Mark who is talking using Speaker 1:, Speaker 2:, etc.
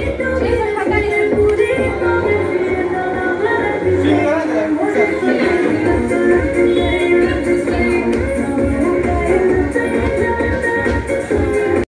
Speaker 1: You.